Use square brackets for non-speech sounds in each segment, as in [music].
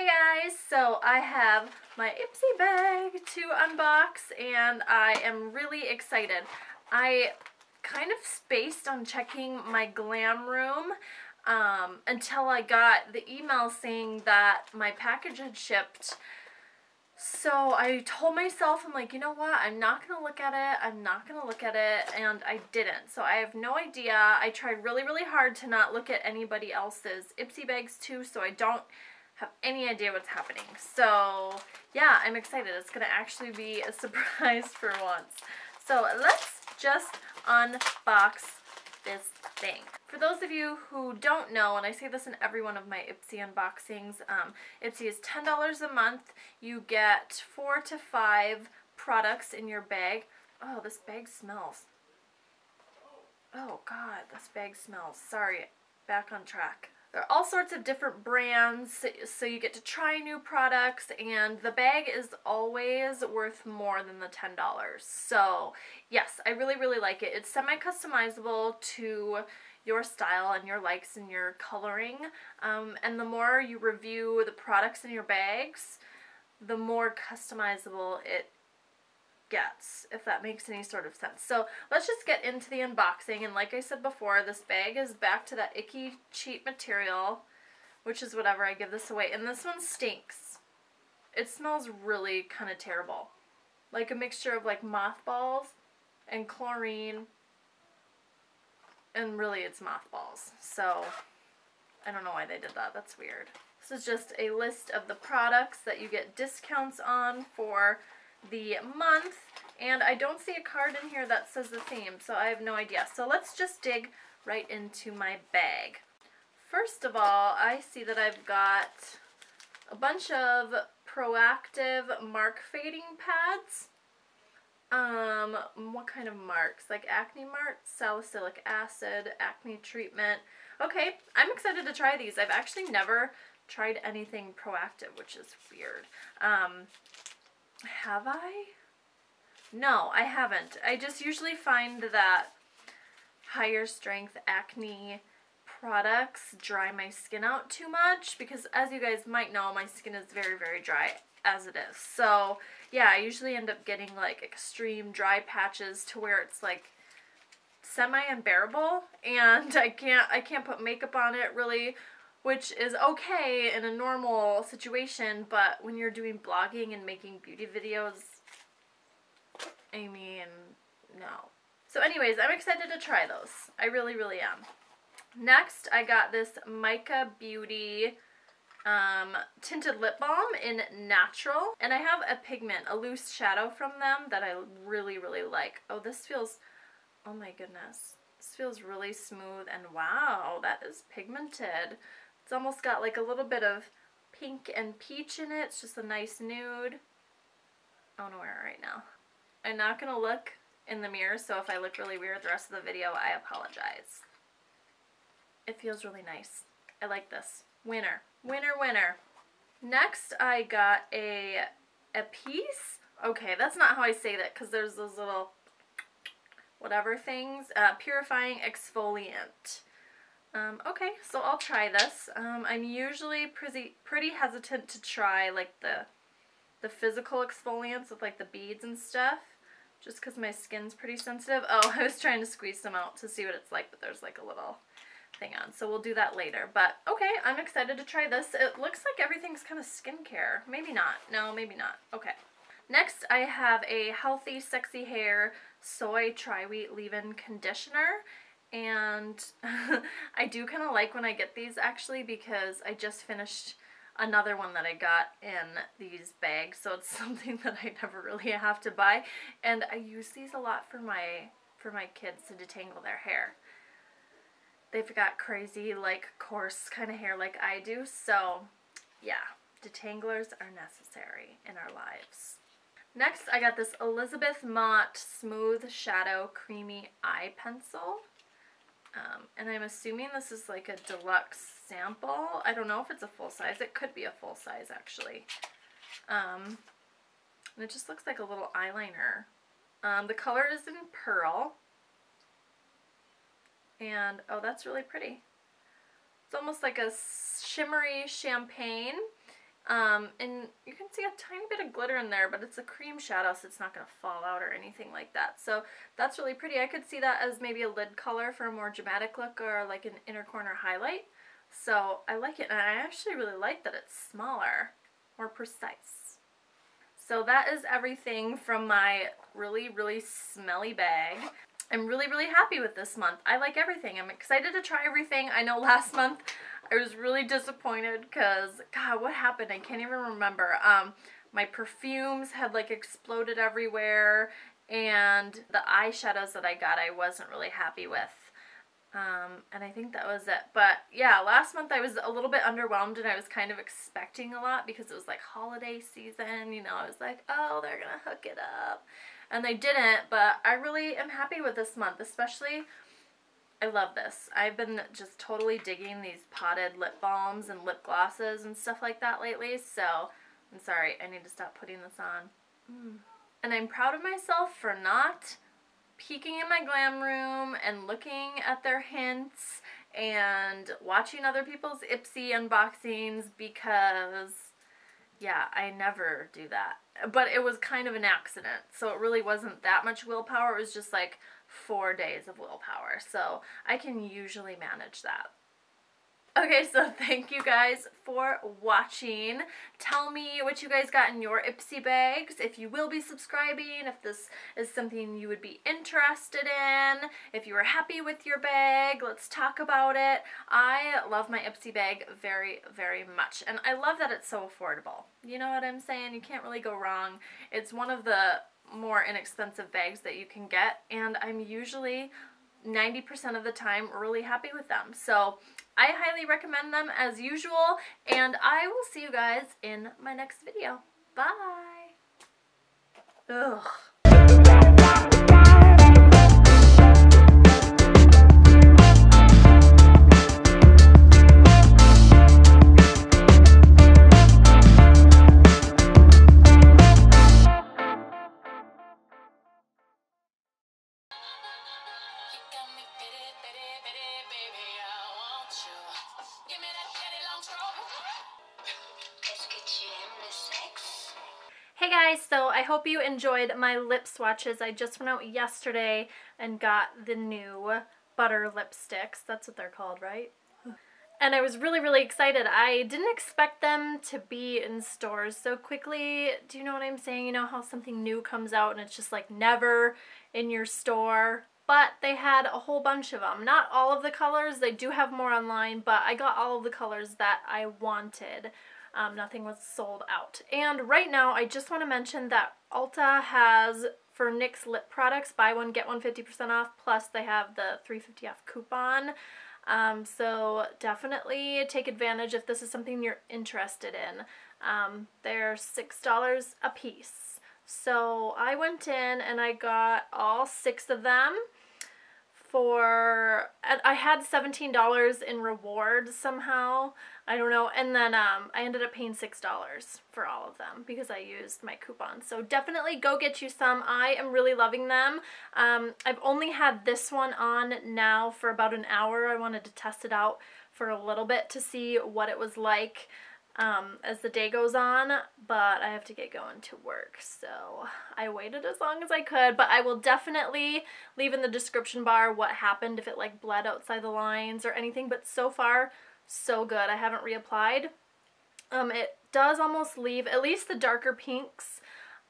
Hey guys, so I have my Ipsy bag to unbox and I am really excited. I kind of spaced on checking my glam room um, until I got the email saying that my package had shipped. So I told myself, I'm like, you know what, I'm not going to look at it, I'm not going to look at it, and I didn't. So I have no idea. I tried really, really hard to not look at anybody else's Ipsy bags too, so I don't have any idea what's happening. So yeah, I'm excited. It's going to actually be a [laughs] surprise for once. So let's just unbox this thing. For those of you who don't know, and I say this in every one of my Ipsy unboxings, um, Ipsy is $10 a month. You get four to five products in your bag. Oh, this bag smells. Oh God, this bag smells. Sorry, back on track. There are all sorts of different brands, so you get to try new products, and the bag is always worth more than the $10. So, yes, I really, really like it. It's semi-customizable to your style and your likes and your coloring, um, and the more you review the products in your bags, the more customizable it gets, if that makes any sort of sense. So let's just get into the unboxing. And like I said before, this bag is back to that icky, cheap material, which is whatever, I give this away. And this one stinks. It smells really kind of terrible. Like a mixture of like mothballs and chlorine. And really it's mothballs. So I don't know why they did that. That's weird. This is just a list of the products that you get discounts on for the month, and I don't see a card in here that says the theme, so I have no idea. So let's just dig right into my bag. First of all, I see that I've got a bunch of Proactiv mark fading pads. Um, what kind of marks? Like acne marks, salicylic acid, acne treatment. Okay, I'm excited to try these. I've actually never tried anything Proactiv, which is weird. Um, have I? No, I haven't. I just usually find that higher strength acne products dry my skin out too much because as you guys might know, my skin is very, very dry as it is. So yeah, I usually end up getting like extreme dry patches to where it's like semi unbearable and I can't I can't put makeup on it really which is okay in a normal situation, but when you're doing blogging and making beauty videos, I mean, no. So anyways, I'm excited to try those. I really, really am. Next, I got this Mica Beauty um, tinted lip balm in Natural. And I have a pigment, a loose shadow from them that I really, really like. Oh, this feels, oh my goodness. This feels really smooth and wow, that is pigmented. It's almost got like a little bit of pink and peach in it. It's just a nice nude. I want to wear it right now. I'm not going to look in the mirror, so if I look really weird the rest of the video, I apologize. It feels really nice. I like this. Winner. Winner, winner. Next, I got a, a piece. Okay, that's not how I say that because there's those little whatever things. Uh, purifying exfoliant. Um, okay, so I'll try this. Um, I'm usually pretty, pretty hesitant to try like the, the physical exfoliants with like the beads and stuff, just because my skin's pretty sensitive. Oh, [laughs] I was trying to squeeze some out to see what it's like, but there's like a little thing on, so we'll do that later. But okay, I'm excited to try this. It looks like everything's kind of skincare. Maybe not. No, maybe not. Okay. Next, I have a Healthy Sexy Hair Soy Tri-Wheat Leave-In Conditioner and [laughs] I do kind of like when I get these actually because I just finished another one that I got in these bags so it's [laughs] something that I never really have to buy and I use these a lot for my for my kids to detangle their hair. They've got crazy like coarse kind of hair like I do so yeah detanglers are necessary in our lives. Next I got this Elizabeth Mott Smooth Shadow Creamy Eye Pencil. Um, and I'm assuming this is like a deluxe sample. I don't know if it's a full size. It could be a full size actually. Um, and it just looks like a little eyeliner. Um, the color is in Pearl. And, oh, that's really pretty. It's almost like a shimmery champagne. Um, and you can see a tiny bit of glitter in there, but it's a cream shadow, so it's not going to fall out or anything like that. So that's really pretty. I could see that as maybe a lid color for a more dramatic look or like an inner corner highlight. So I like it, and I actually really like that it's smaller, more precise. So that is everything from my really, really smelly bag. I'm really, really happy with this month. I like everything. I'm excited to try everything. I know last month I was really disappointed because, God, what happened? I can't even remember. Um, my perfumes had like exploded everywhere and the eyeshadows that I got I wasn't really happy with. Um, and I think that was it. But yeah, last month I was a little bit underwhelmed and I was kind of expecting a lot because it was like holiday season. You know, I was like, oh, they're going to hook it up and they didn't, but I really am happy with this month, especially, I love this. I've been just totally digging these potted lip balms and lip glosses and stuff like that lately, so I'm sorry, I need to stop putting this on. Mm. And I'm proud of myself for not peeking in my glam room and looking at their hints and watching other people's Ipsy unboxings because yeah, I never do that. But it was kind of an accident, so it really wasn't that much willpower. It was just like four days of willpower. So I can usually manage that. Okay, so [laughs] thank you guys for watching. Tell me what you guys got in your Ipsy bags, if you will be subscribing, if this is something you would be interested in, if you were happy with your bag, let's talk about it. I love my Ipsy bag very, very much, and I love that it's so affordable. You know what I'm saying? You can't really go wrong. It's one of the more inexpensive bags that you can get, and I'm usually 90% of the time really happy with them. So I highly recommend them as usual, and I will see you guys in my next video. Bye! Ugh. Hey guys, so I hope you enjoyed my lip swatches. I just went out yesterday and got the new butter lipsticks. That's what they're called, right? And I was really, really excited. I didn't expect them to be in stores so quickly. Do you know what I'm saying? You know how something new comes out and it's just like never in your store? But they had a whole bunch of them. Not all of the colors. They do have more online, but I got all of the colors that I wanted. Um, nothing was sold out. And right now, I just want to mention that Ulta has, for NYX lip products, buy one, get one 50% off, plus they have the 350 off coupon. Um, so definitely take advantage if this is something you're interested in. Um, they're $6 a piece. So I went in and I got all six of them for I had $17 in rewards somehow. I don't know. And then um, I ended up paying $6 for all of them because I used my coupon. So definitely go get you some. I am really loving them. Um, I've only had this one on now for about an hour. I wanted to test it out for a little bit to see what it was like um, as the day goes on, but I have to get going to work, so I waited as long as I could, but I will definitely leave in the description bar what happened if it like bled outside the lines or anything, but so far, so good. I haven't reapplied. Um, it does almost leave, at least the darker pinks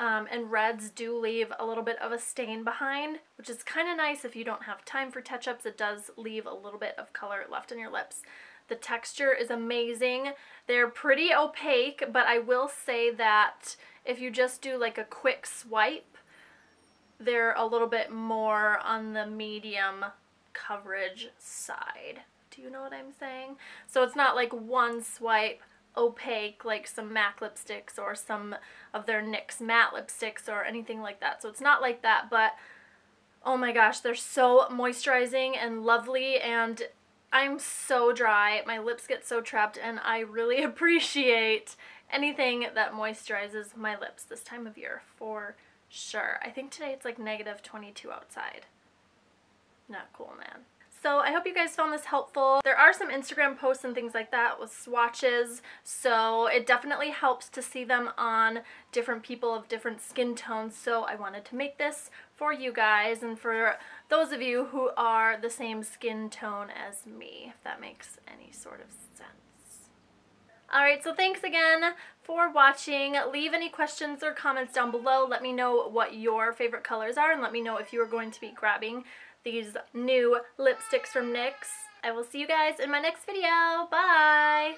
um, and reds do leave a little bit of a stain behind, which is kind of nice if you don't have time for touch-ups. It does leave a little bit of color left in your lips. The texture is amazing. They're pretty opaque, but I will say that if you just do like a quick swipe, they're a little bit more on the medium coverage side. Do you know what I'm saying? So it's not like one swipe opaque like some MAC lipsticks or some of their NYX matte lipsticks or anything like that. So it's not like that, but oh my gosh, they're so moisturizing and lovely and I'm so dry. My lips get so trapped and I really [laughs] appreciate anything that moisturizes my lips this time of year for sure. I think today it's like negative 22 outside. Not cool, man. So I hope you guys found this helpful. There are some Instagram posts and things like that with swatches, so it definitely helps to see them on different people of different skin tones. So I wanted to make this for you guys and for those of you who are the same skin tone as me, if that makes any sort of sense. Alright, so thanks again for watching. Leave any questions or comments down below. Let me know what your favorite colors are and let me know if you are going to be grabbing these new lipsticks from NYX. I will see you guys in my next video. Bye!